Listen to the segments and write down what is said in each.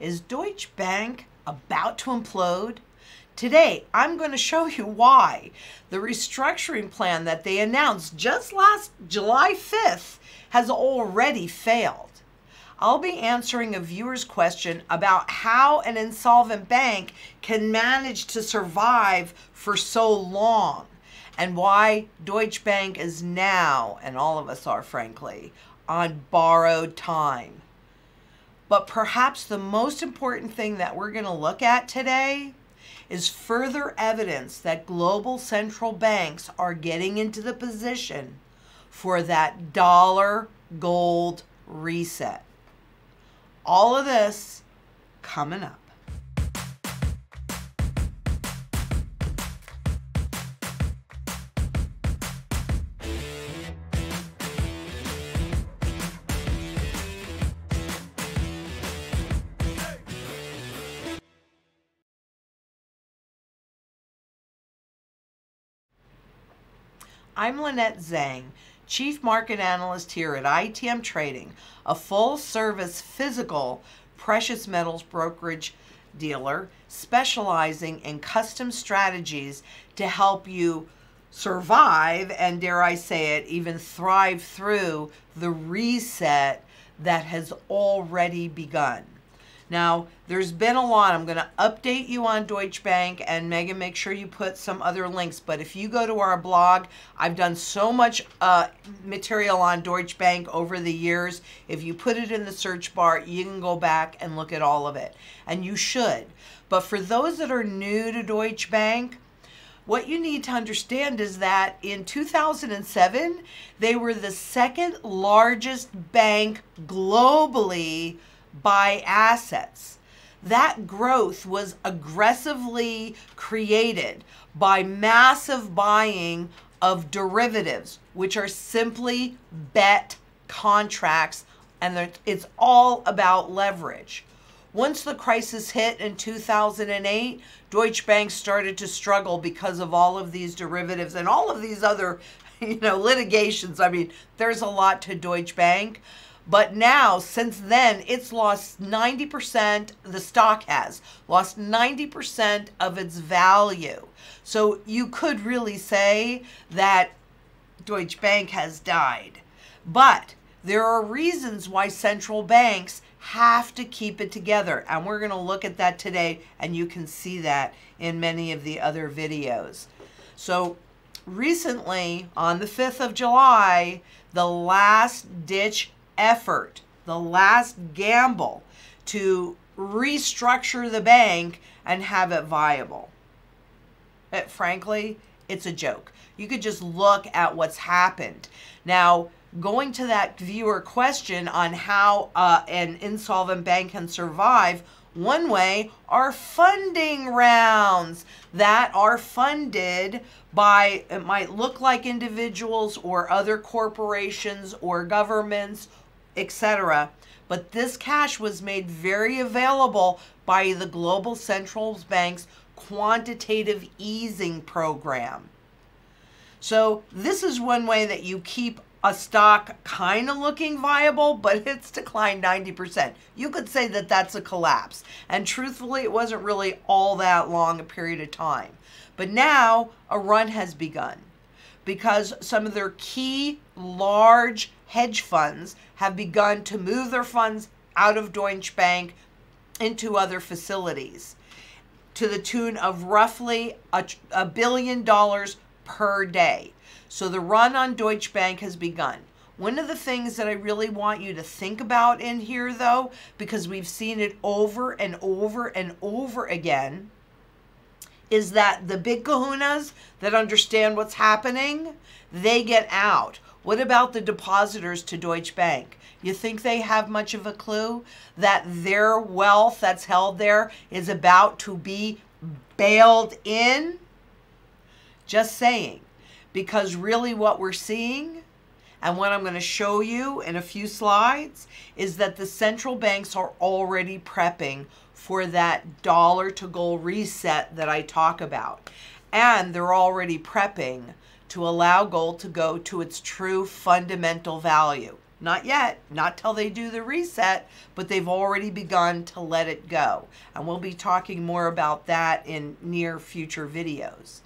Is Deutsche Bank about to implode? Today, I'm going to show you why the restructuring plan that they announced just last July 5th has already failed. I'll be answering a viewer's question about how an insolvent bank can manage to survive for so long and why Deutsche Bank is now, and all of us are frankly, on borrowed time. But perhaps the most important thing that we're going to look at today is further evidence that global central banks are getting into the position for that dollar gold reset. All of this coming up. I'm Lynette Zang, Chief Market Analyst here at ITM Trading, a full service physical precious metals brokerage dealer specializing in custom strategies to help you survive and, dare I say it, even thrive through the reset that has already begun. Now, there's been a lot. I'm going to update you on Deutsche Bank and Megan, make sure you put some other links. But if you go to our blog, I've done so much uh, material on Deutsche Bank over the years. If you put it in the search bar, you can go back and look at all of it. And you should. But for those that are new to Deutsche Bank, what you need to understand is that in 2007, they were the second largest bank globally by assets. That growth was aggressively created by massive buying of derivatives, which are simply bet contracts, and it's all about leverage. Once the crisis hit in 2008, Deutsche Bank started to struggle because of all of these derivatives and all of these other, you know, litigations. I mean, there's a lot to Deutsche Bank. But now, since then, it's lost 90%, the stock has lost 90% of its value. So you could really say that Deutsche Bank has died. But there are reasons why central banks have to keep it together. And we're going to look at that today, and you can see that in many of the other videos. So recently, on the 5th of July, the last ditch effort, the last gamble to restructure the bank and have it viable. Frankly, it's a joke. You could just look at what's happened. Now, going to that viewer question on how uh, an insolvent bank can survive, one way are funding rounds that are funded by, it might look like individuals or other corporations or governments etc. But this cash was made very available by the Global Central Bank's quantitative easing program. So this is one way that you keep a stock kind of looking viable, but it's declined 90%. You could say that that's a collapse. And truthfully, it wasn't really all that long a period of time. But now a run has begun because some of their key large hedge funds have begun to move their funds out of Deutsche Bank into other facilities to the tune of roughly a, a billion dollars per day. So the run on Deutsche Bank has begun. One of the things that I really want you to think about in here, though, because we've seen it over and over and over again, is that the big kahunas that understand what's happening, they get out. What about the depositors to Deutsche Bank? You think they have much of a clue that their wealth that's held there is about to be bailed in? Just saying. Because really what we're seeing and what I'm going to show you in a few slides is that the central banks are already prepping for that dollar to gold reset that I talk about. And they're already prepping to allow gold to go to its true fundamental value. Not yet, not till they do the reset, but they've already begun to let it go. And we'll be talking more about that in near future videos.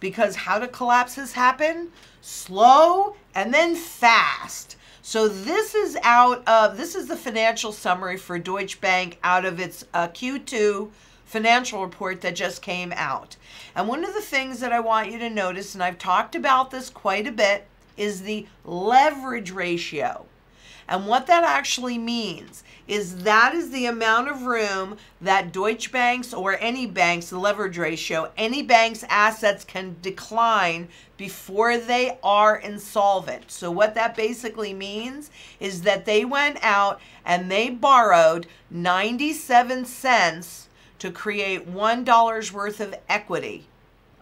Because how do collapses happen? Slow and then fast. So this is out of this is the financial summary for Deutsche Bank out of its uh, Q2 financial report that just came out. And one of the things that I want you to notice, and I've talked about this quite a bit, is the leverage ratio. And what that actually means is that is the amount of room that Deutsche Bank's or any bank's leverage ratio, any bank's assets can decline before they are insolvent. So what that basically means is that they went out and they borrowed 97 cents to create $1 worth of equity.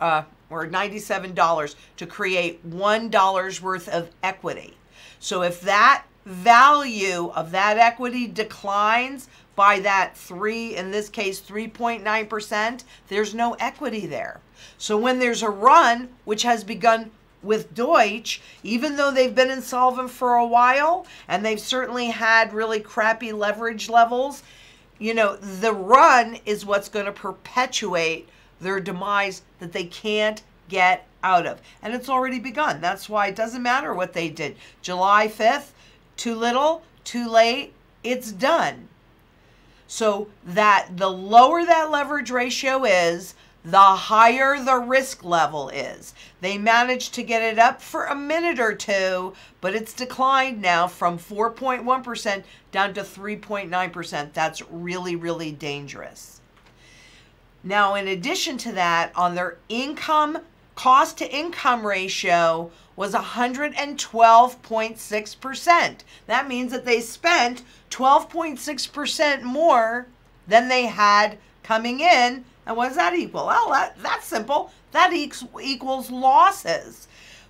Uh, or $97 to create $1 worth of equity. So if that value of that equity declines by that three, in this case, 3.9%, there's no equity there. So when there's a run, which has begun with Deutsche, even though they've been insolvent for a while and they've certainly had really crappy leverage levels, you know, the run is what's going to perpetuate their demise that they can't get out of. And it's already begun. That's why it doesn't matter what they did. July 5th, too little, too late, it's done. So that the lower that leverage ratio is, the higher the risk level is. They managed to get it up for a minute or two, but it's declined now from 4.1% down to 3.9%. That's really, really dangerous. Now, in addition to that, on their income cost to income ratio was 112.6%. That means that they spent 12.6% more than they had coming in. And what does that equal? Well, that, that's simple. That equals losses.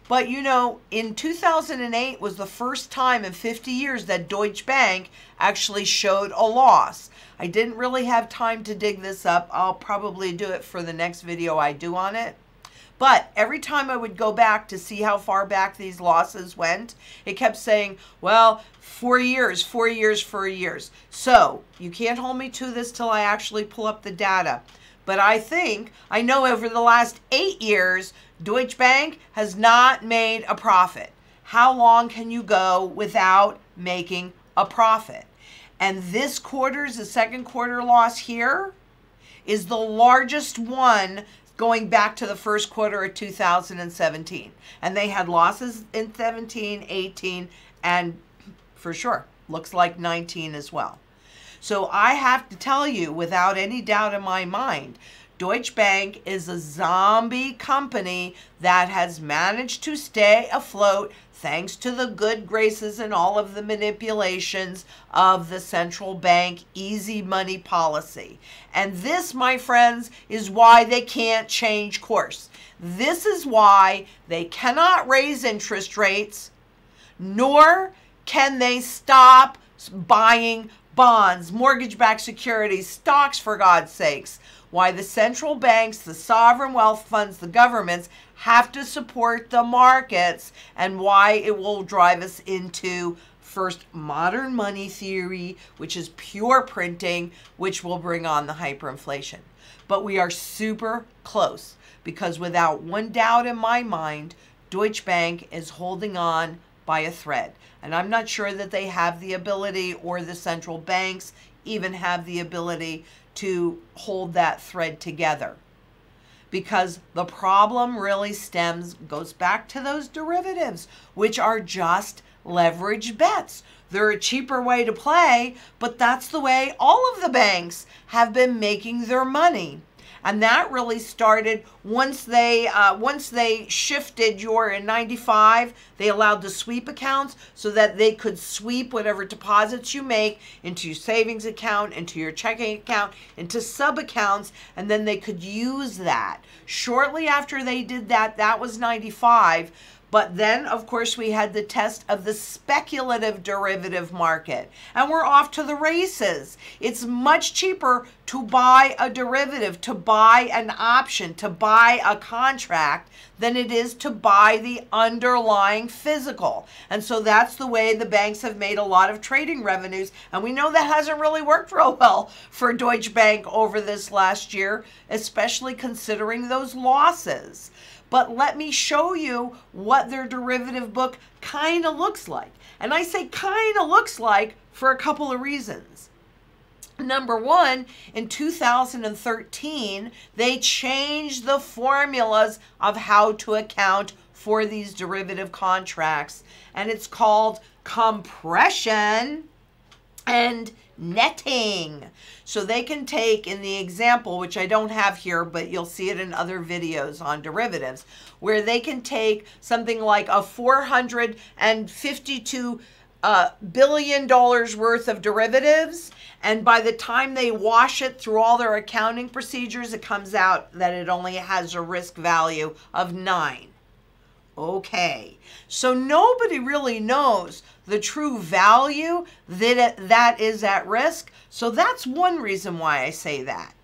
But you know, in 2008 was the first time in 50 years that Deutsche Bank actually showed a loss. I didn't really have time to dig this up. I'll probably do it for the next video I do on it. But every time I would go back to see how far back these losses went, it kept saying, well, four years, four years, four years. So you can't hold me to this till I actually pull up the data. But I think, I know over the last eight years, Deutsche Bank has not made a profit. How long can you go without making a profit? And this quarter's, the second quarter loss here, is the largest one going back to the first quarter of 2017. And they had losses in 17, 18, and for sure, looks like 19 as well. So I have to tell you, without any doubt in my mind, Deutsche Bank is a zombie company that has managed to stay afloat thanks to the good graces and all of the manipulations of the central bank easy money policy. And this, my friends, is why they can't change course. This is why they cannot raise interest rates, nor can they stop buying bonds, mortgage backed securities, stocks, for God's sakes. Why the central banks, the sovereign wealth funds, the governments have to support the markets and why it will drive us into first modern money theory, which is pure printing, which will bring on the hyperinflation. But we are super close because without one doubt in my mind, Deutsche Bank is holding on by a thread. And I'm not sure that they have the ability or the central banks even have the ability to hold that thread together because the problem really stems, goes back to those derivatives, which are just leverage bets. They're a cheaper way to play, but that's the way all of the banks have been making their money and that really started once they uh, once they shifted your in 95 they allowed the sweep accounts so that they could sweep whatever deposits you make into your savings account into your checking account into sub accounts and then they could use that. Shortly after they did that that was 95 But then, of course, we had the test of the speculative derivative market, and we're off to the races. It's much cheaper to buy a derivative, to buy an option, to buy a contract than it is to buy the underlying physical. And so that's the way the banks have made a lot of trading revenues. And we know that hasn't really worked real well for Deutsche Bank over this last year, especially considering those losses but let me show you what their derivative book kind of looks like. And I say kind of looks like for a couple of reasons. Number one, in 2013, they changed the formulas of how to account for these derivative contracts, and it's called compression and netting. So they can take in the example, which I don't have here, but you'll see it in other videos on derivatives, where they can take something like a 452 uh, billion dollars worth of derivatives. And by the time they wash it through all their accounting procedures, it comes out that it only has a risk value of nine. Okay, so nobody really knows the true value that that is at risk. So that's one reason why I say that.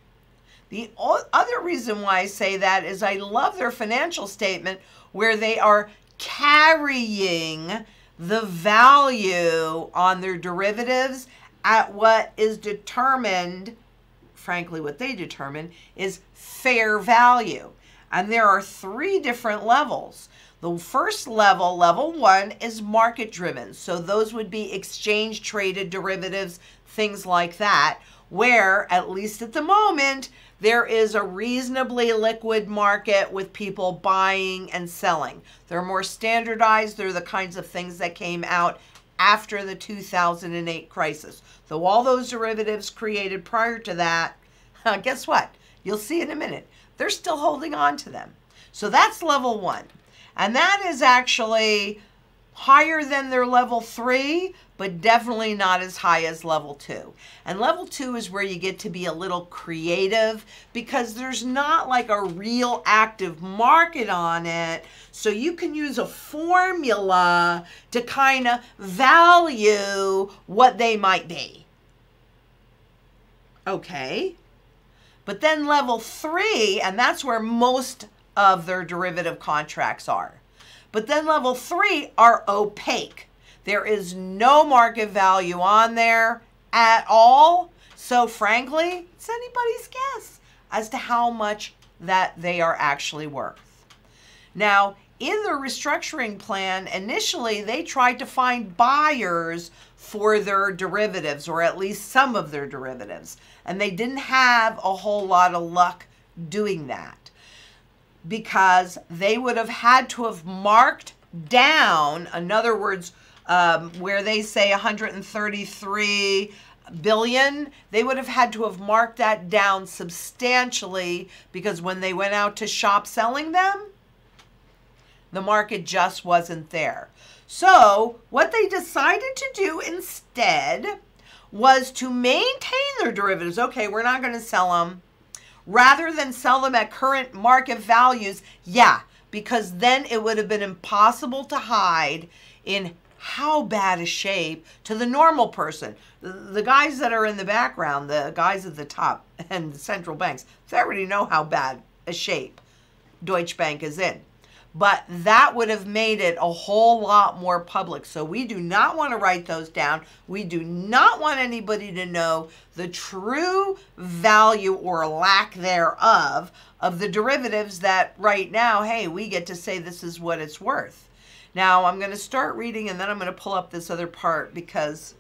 The other reason why I say that is I love their financial statement where they are carrying the value on their derivatives at what is determined, frankly, what they determine is fair value. And there are three different levels. The first level, level one, is market driven. So those would be exchange traded derivatives, things like that, where, at least at the moment, there is a reasonably liquid market with people buying and selling. They're more standardized. They're the kinds of things that came out after the 2008 crisis. Though all those derivatives created prior to that, guess what? You'll see in a minute. They're still holding on to them. So that's level one. And that is actually higher than their level three, but definitely not as high as level two. And level two is where you get to be a little creative because there's not like a real active market on it. So you can use a formula to kind of value what they might be. Okay. But then level three, and that's where most of their derivative contracts are. But then level three are opaque. There is no market value on there at all. So frankly, it's anybody's guess as to how much that they are actually worth. Now, in their restructuring plan, initially they tried to find buyers for their derivatives, or at least some of their derivatives, and they didn't have a whole lot of luck doing that because they would have had to have marked down, in other words, um, where they say 133 billion, they would have had to have marked that down substantially because when they went out to shop selling them, the market just wasn't there. So, what they decided to do instead was to maintain their derivatives. Okay, we're not going to sell them rather than sell them at current market values, yeah, because then it would have been impossible to hide in how bad a shape to the normal person. The guys that are in the background, the guys at the top and the central banks, they already know how bad a shape Deutsche Bank is in but that would have made it a whole lot more public. So we do not want to write those down. We do not want anybody to know the true value or lack thereof of the derivatives that right now, hey, we get to say this is what it's worth. Now I'm going to start reading and then I'm going to pull up this other part because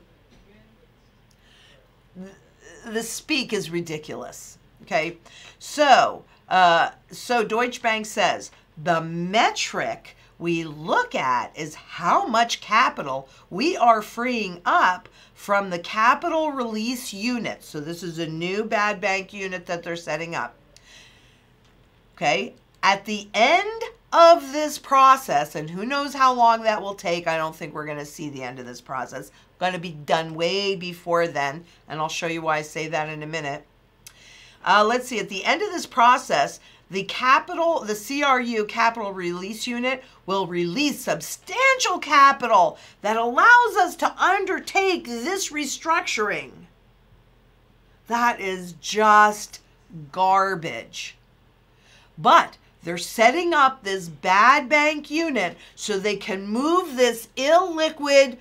the speak is ridiculous. Okay, so uh, so Deutsche Bank says the metric we look at is how much capital we are freeing up from the capital release unit. So this is a new bad bank unit that they're setting up. Okay, at the end of this process, and who knows how long that will take, I don't think we're going to see the end of this process. Going to be done way before then, and I'll show you why I say that in a minute. Uh, let's see, at the end of this process, the capital, the CRU capital release unit will release substantial capital that allows us to undertake this restructuring. That is just garbage. But they're setting up this bad bank unit so they can move this illiquid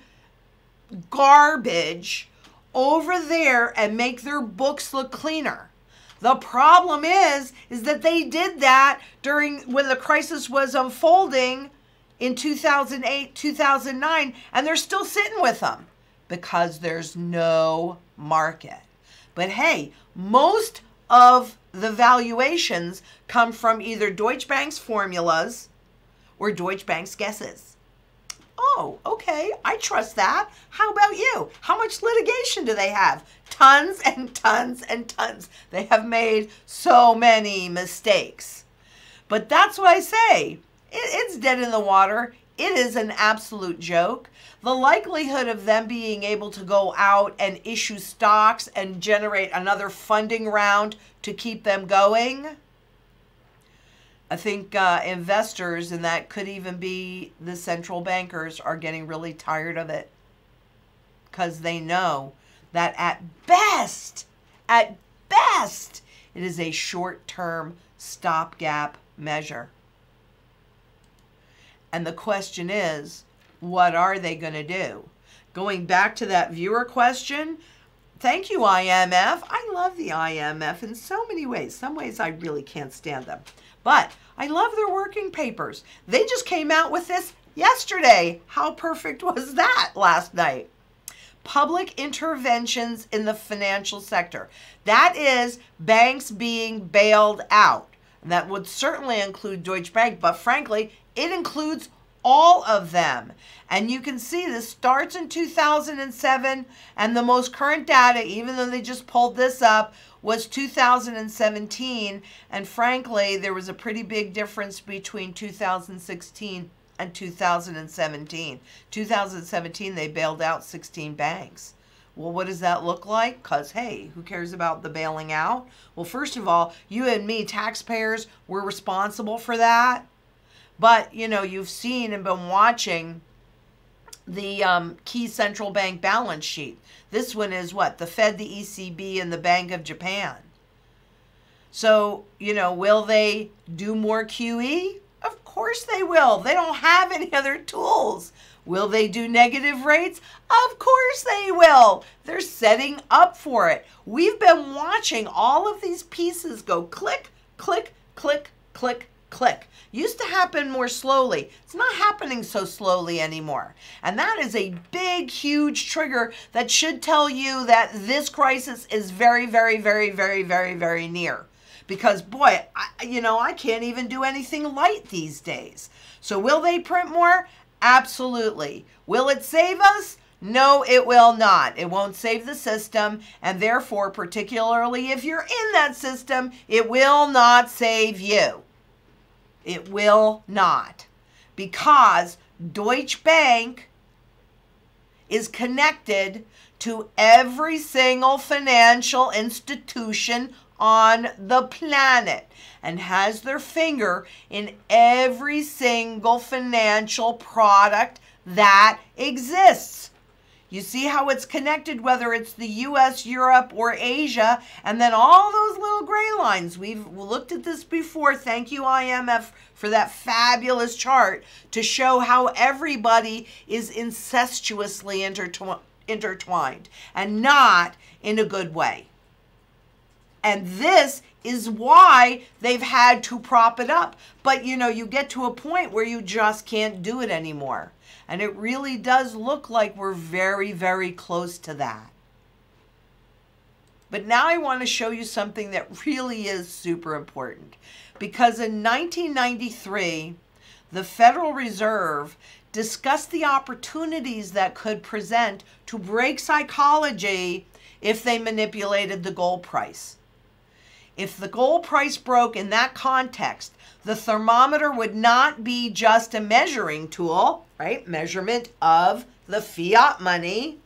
garbage over there and make their books look cleaner. The problem is is that they did that during when the crisis was unfolding in 2008, 2009 and they're still sitting with them because there's no market. But hey, most of the valuations come from either Deutsche Bank's formulas or Deutsche Bank's guesses. Oh, okay, I trust that. How about you? How much litigation do they have? Tons and tons and tons. They have made so many mistakes. But that's what I say. It, it's dead in the water. It is an absolute joke. The likelihood of them being able to go out and issue stocks and generate another funding round to keep them going. I think uh, investors, and that could even be the central bankers, are getting really tired of it because they know that at best, at best, it is a short term stopgap measure. And the question is, what are they going to do? Going back to that viewer question, thank you, IMF. I love the IMF in so many ways. Some ways I really can't stand them. But I love their working papers. They just came out with this yesterday. How perfect was that last night? Public interventions in the financial sector. That is banks being bailed out. And that would certainly include Deutsche Bank, but frankly, it includes all of them. And you can see this starts in 2007, and the most current data, even though they just pulled this up, was 2017. And frankly, there was a pretty big difference between 2016 and 2017. 2017, they bailed out 16 banks. Well, what does that look like? Because, hey, who cares about the bailing out? Well, first of all, you and me, taxpayers, we're responsible for that. But, you know, you've seen and been watching the um, key central bank balance sheet. This one is what? The Fed, the ECB, and the Bank of Japan. So, you know, will they do more QE? Of course they will. They don't have any other tools. Will they do negative rates? Of course they will. They're setting up for it. We've been watching all of these pieces go click, click, click, click, click. Used to happen more slowly. It's not happening so slowly anymore. And that is a big, huge trigger that should tell you that this crisis is very, very, very, very, very, very near. Because, boy, I, you know, I can't even do anything light these days. So, will they print more? Absolutely. Will it save us? No, it will not. It won't save the system, and therefore, particularly if you're in that system, it will not save you. It will not. Because Deutsche Bank is connected to every single financial institution on the planet and has their finger in every single financial product that exists. You see how it's connected, whether it's the US, Europe, or Asia, and then all those little gray lines. We've looked at this before. Thank you, IMF, for that fabulous chart to show how everybody is incestuously intertw- intertwined and not in a good way. And this is why they've had to prop it up. But you know, you get to a point where you just can't do it anymore. And it really does look like we're very, very close to that. But now I want to show you something that really is super important. Because in 1993, the Federal Reserve discussed the opportunities that could present to break psychology if they manipulated the gold price. If the gold price broke in that context, the thermometer would not be just a measuring tool, right? Measurement of the fiat money.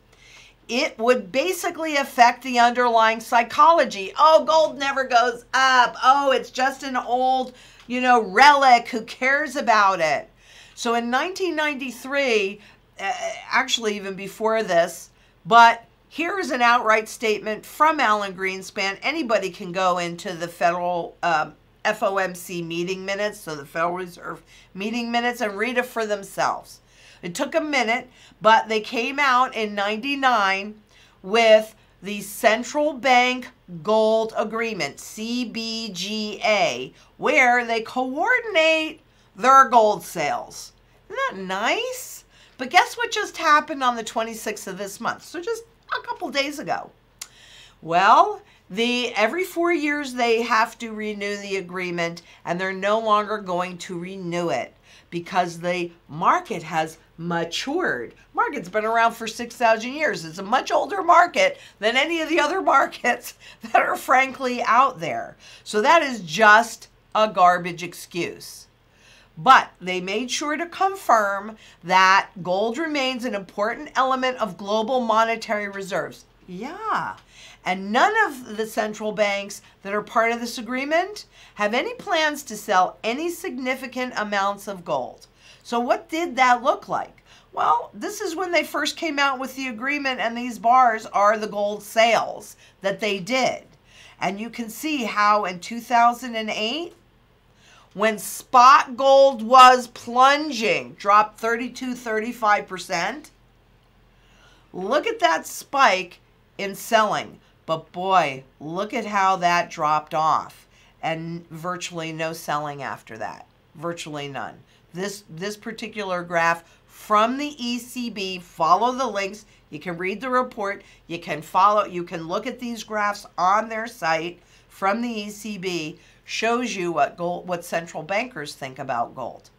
it would basically affect the underlying psychology. Oh, gold never goes up. Oh, it's just an old, you know, relic. Who cares about it? So in 1993, uh, actually, even before this, but here is an outright statement from Alan Greenspan. Anybody can go into the federal um, FOMC meeting minutes, so the Federal Reserve meeting minutes, and read it for themselves. It took a minute, but they came out in 99 with the Central Bank Gold Agreement, CBGA, where they coordinate their gold sales. Isn't that nice? But guess what just happened on the 26th of this month? So just a couple days ago. Well, the every 4 years they have to renew the agreement and they're no longer going to renew it because the market has matured. Market's been around for 6,000 years. It's a much older market than any of the other markets that are frankly out there. So that is just a garbage excuse. But they made sure to confirm that gold remains an important element of global monetary reserves. Yeah. And none of the central banks that are part of this agreement have any plans to sell any significant amounts of gold. So, what did that look like? Well, this is when they first came out with the agreement, and these bars are the gold sales that they did. And you can see how in 2008, when spot gold was plunging, dropped 32, 35%, look at that spike in selling. But boy, look at how that dropped off and virtually no selling after that. Virtually none. This this particular graph from the ECB, follow the links. You can read the report. You can follow you can look at these graphs on their site from the ECB shows you what gold what central bankers think about gold.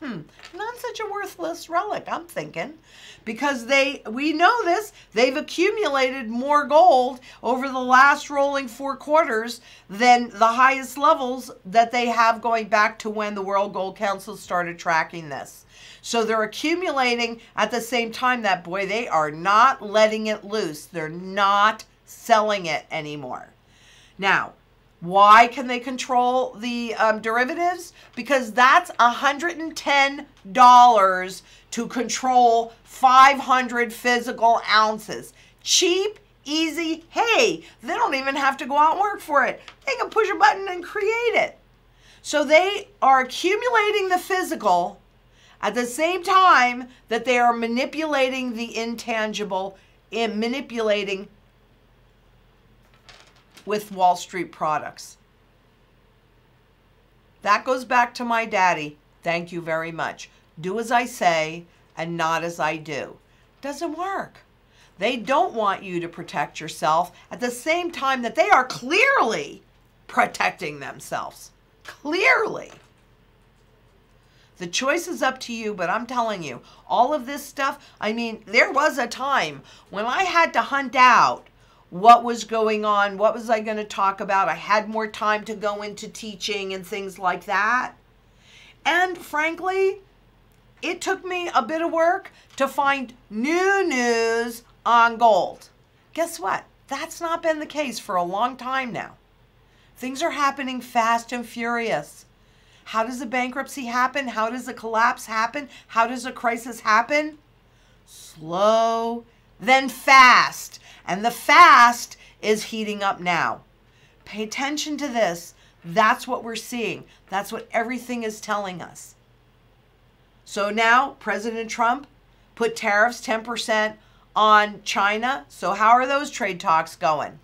Hmm, not such a worthless relic, I'm thinking. Because they, we know this, they've accumulated more gold over the last rolling four quarters than the highest levels that they have going back to when the World Gold Council started tracking this. So they're accumulating at the same time that, boy, they are not letting it loose. They're not selling it anymore. Now, why can they control the um, derivatives? Because that's $110 to control 500 physical ounces. Cheap, easy. Hey, they don't even have to go out and work for it. They can push a button and create it. So they are accumulating the physical at the same time that they are manipulating the intangible and manipulating with Wall Street products. That goes back to my daddy. Thank you very much. Do as I say and not as I do. Doesn't work. They don't want you to protect yourself at the same time that they are clearly protecting themselves. Clearly. The choice is up to you, but I'm telling you, all of this stuff, I mean, there was a time when I had to hunt out what was going on, what was I going to talk about. I had more time to go into teaching and things like that. And frankly, it took me a bit of work to find new news on gold. Guess what? That's not been the case for a long time now. Things are happening fast and furious. How does a bankruptcy happen? How does a collapse happen? How does a crisis happen? Slow, then fast. And the fast is heating up now. Pay attention to this. That's what we're seeing. That's what everything is telling us. So now President Trump put tariffs 10% on China. So how are those trade talks going?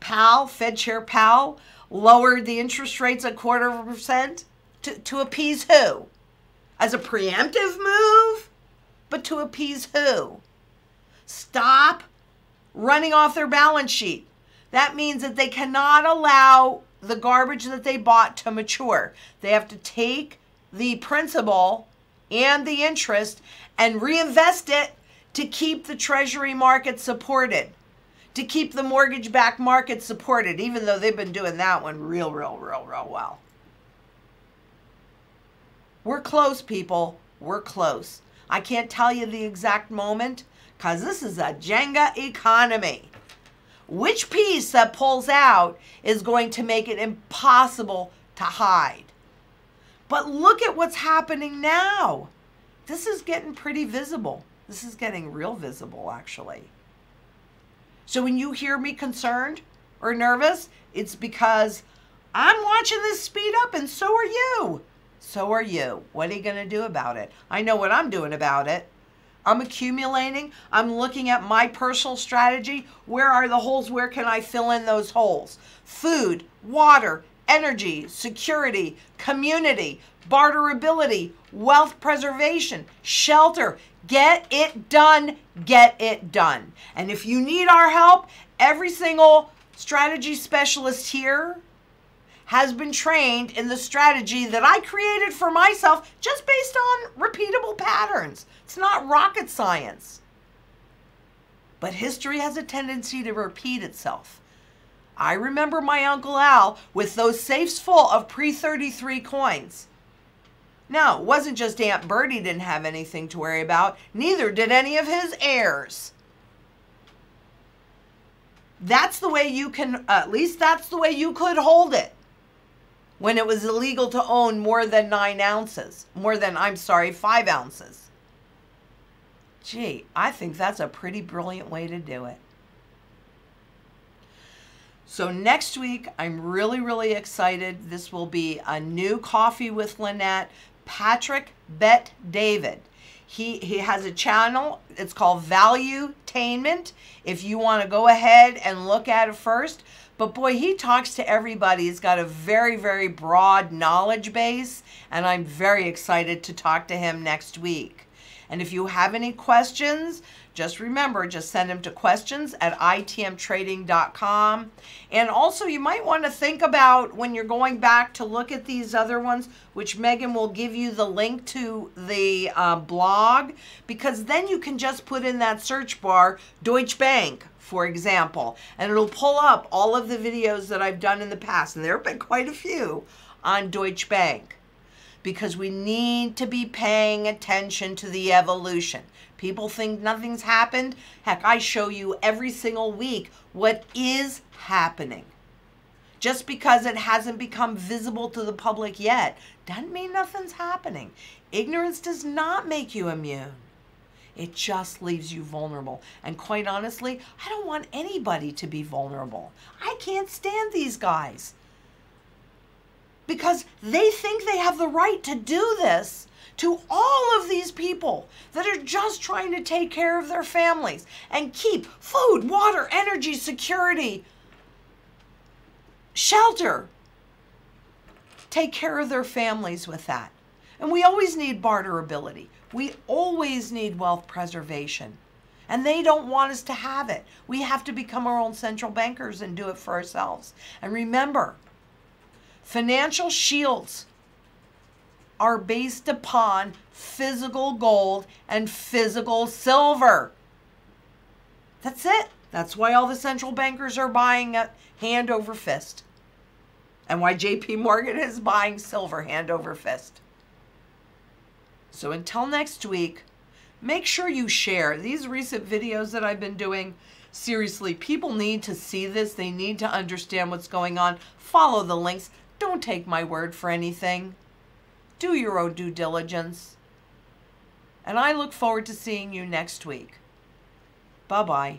Powell, Fed Chair Powell, lowered the interest rates a quarter of a percent to, to appease who? As a preemptive move? But to appease who? Stop running off their balance sheet. That means that they cannot allow the garbage that they bought to mature. They have to take the principal and the interest and reinvest it to keep the treasury market supported, to keep the mortgage backed market supported, even though they've been doing that one real, real, real, real well. We're close, people. We're close. I can't tell you the exact moment because this is a Jenga economy. Which piece that pulls out is going to make it impossible to hide. But look at what's happening now. This is getting pretty visible. This is getting real visible, actually. So when you hear me concerned or nervous, it's because I'm watching this speed up, and so are you. So are you. What are you going to do about it? I know what I'm doing about it. I'm accumulating. I'm looking at my personal strategy. Where are the holes? Where can I fill in those holes? Food, water, energy, security, community, barterability, wealth preservation, shelter. Get it done. Get it done. And if you need our help, every single strategy specialist here has been trained in the strategy that I created for myself just based on repeatable patterns. It's not rocket science. But history has a tendency to repeat itself. I remember my Uncle Al with those safes full of pre 33 coins. Now, it wasn't just Aunt Bertie didn't have anything to worry about, neither did any of his heirs. That's the way you can, at least that's the way you could hold it when it was illegal to own more than nine ounces, more than, I'm sorry, five ounces. Gee, I think that's a pretty brilliant way to do it. So next week, I'm really, really excited. This will be a new coffee with Lynette. Patrick Bet David. He he has a channel. It's called Valuetainment. If you want to go ahead and look at it first. But boy, he talks to everybody. He's got a very, very broad knowledge base, and I'm very excited to talk to him next week. And if you have any questions, just remember, just send them to questions at itmtrading.com. And also, you might want to think about when you're going back to look at these other ones, which Megan will give you the link to the uh, blog, because then you can just put in that search bar Deutsche Bank for example, and it'll pull up all of the videos that I've done in the past, and there have been quite a few on Deutsche Bank because we need to be paying attention to the evolution. People think nothing's happened. Heck, I show you every single week what is happening. Just because it hasn't become visible to the public yet doesn't mean nothing's happening. Ignorance does not make you immune. It just leaves you vulnerable. And quite honestly, I don't want anybody to be vulnerable. I can't stand these guys because they think they have the right to do this to all of these people that are just trying to take care of their families and keep food, water, energy, security, shelter. Take care of their families with that. And we always need barterability. We always need wealth preservation. And they don't want us to have it. We have to become our own central bankers and do it for ourselves. And remember, financial shields are based upon physical gold and physical silver. That's it. That's why all the central bankers are buying it hand over fist. And why JP Morgan is buying silver hand over fist. So until next week, make sure you share these recent videos that I've been doing. Seriously, people need to see this. They need to understand what's going on. Follow the links. Don't take my word for anything. Do your own due diligence. And I look forward to seeing you next week. Bye bye.